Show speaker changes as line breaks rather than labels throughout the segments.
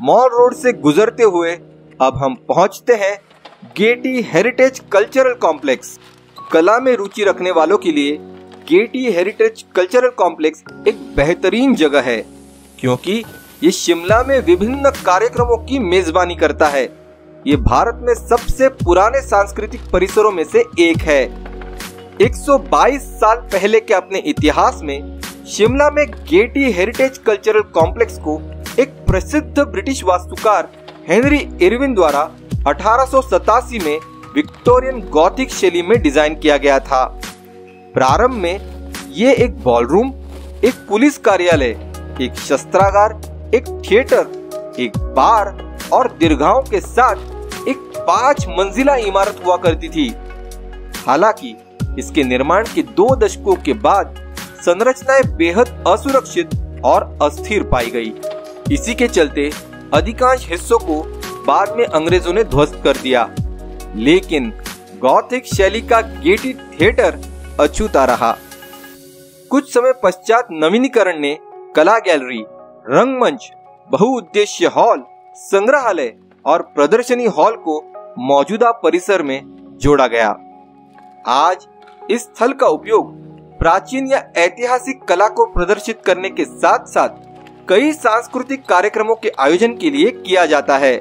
Mall road से गुजरते हुए अब हम पहुँचते हैं गेटी हेरिटेज कल्चरल कॉम्प्लेक्स। कला में रुचि रखने वालों के लिए गेटी हेरिटेज कल्चरल कॉम्प्लेक्स एक बेहतरीन जगह है, क्योंकि ये शिमला में विभिन्न कार्यक्रमों की मेजबानी करता है। ये भारत में सबसे पुराने सांस्कृतिक परिसरों में से एक है। 122 साल पहले के अपने इतिहास में शिमला में गेटी हेरिटेज कल्चरल कॉम्प्लेक्स को एक प्रसिद्ध ब्रिटिश वास्तुकार, हेनरी इरविन द्वारा अठारह सौ सतासी में विक्टोरियन गॉथिक शैली में डिज़ाइन किया गया था। प्रारंभ में ये एक बॉलरूम, एक पुलिस कार्यालय, एक शस्त्रागार, एक थिएटर, एक बार और दीर्घाओं के साथ एक पाँच मंजिला इमारत हुआ करती थी। हालाँकि इसके निर्माण के दो दशकों के बाद संरचनाएँ बेहद असुरक्षित और अस्थिर पाई गई। इसी के चलते अधिकांश हिस्सों को बाद में अंग्रेज़ों ने ध्वस्त कर दिया। लेकिन गौथिक शैली का गेटी थिएटर अछूता रहा। कुछ समय पश्चात नवीनीकरण ने कला गैलरी, रंगमंच, बहुउद्देश्य हॉल, संग्रहालय और प्रदर्शनी हॉल को मौजूदा परिसर में जोड़ा गया। आज इस स्थल का उपयोग प्राचीन या ऐतिहासिक कला को प्रदर्शित करने के साथ साथ कई सांस्कृतिक कार्यक्रमों के आयोजन के लिए किया जाता है।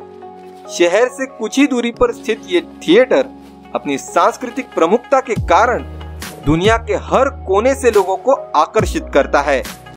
शहर से कुछ ही दूरी पर स्थित ये थिएटर अपनी सांस्कृतिक प्रमुखता के कारण दुनिया के हर कोने से लोगों को आकर्षित करता है।